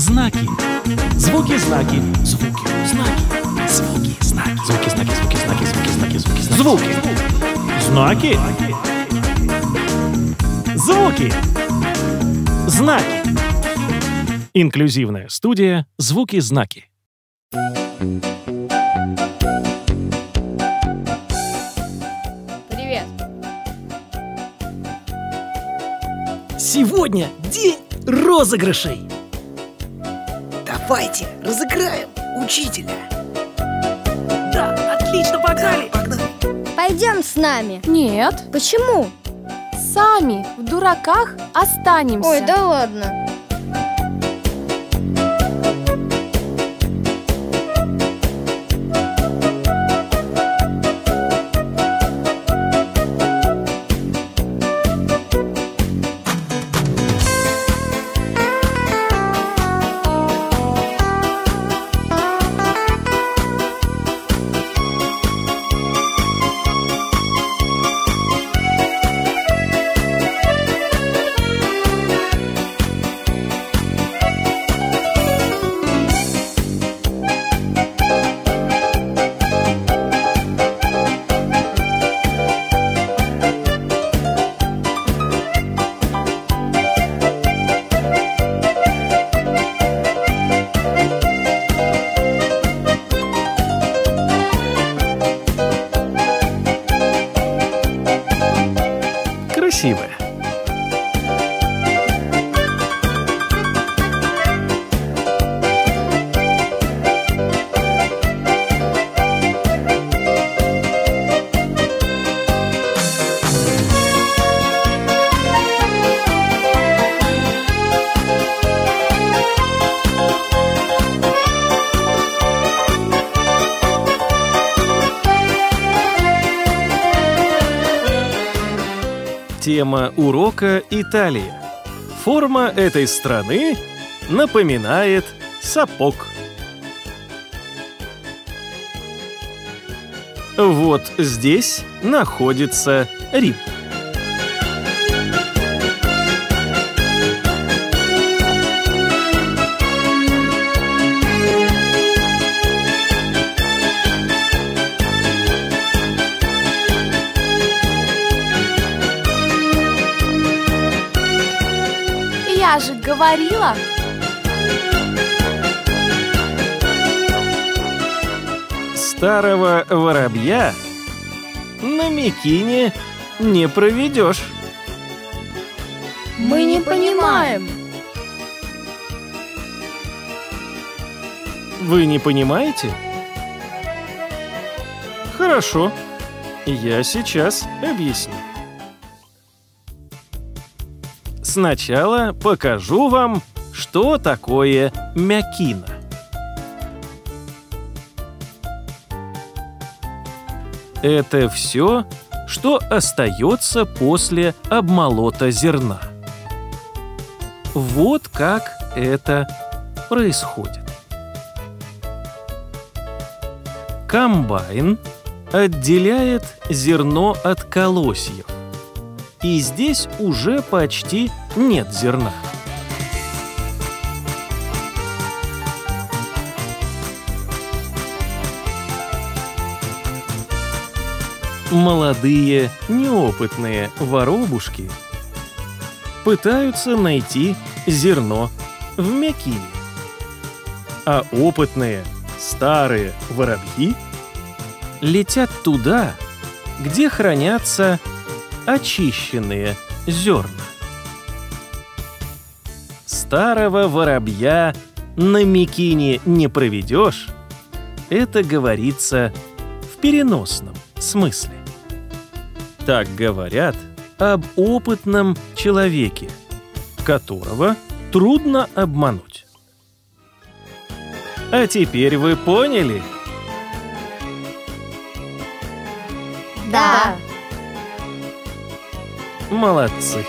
знаки. Звуки, знаки, звуки, знаки. Звуки, знаки. Звуки, знаки, звуки, знаки, звуки, знаки, звуки, знаки. Звуки. Знаки. Звуки. Знаки. Инклюзивная студия «Звуки-знаки». Привет. Сегодня день розыгрышей. Давайте разыграем учителя. Да, отлично, погнали. Погнали. Пойдем с нами. Нет, Почему? сами в дураках останемся. Ой, да ладно. 对 Тема урока Италия. Форма этой страны напоминает сапог. Вот здесь находится Рим. Я же говорила. Старого воробья на Микине не проведешь. Мы не понимаем. Вы не понимаете? Хорошо, я сейчас объясню. Сначала покажу вам, что такое мякина. Это все, что остается после обмолота зерна. Вот как это происходит. Комбайн отделяет зерно от колосьев. И здесь уже почти нет зерна. Молодые, неопытные воробушки пытаются найти зерно в мякине. А опытные, старые воробьи летят туда, где хранятся очищенные зерна. Старого воробья на мякине не проведешь, это говорится в переносном смысле. Так говорят об опытном человеке, которого трудно обмануть. А теперь вы поняли? Да. Молодцы.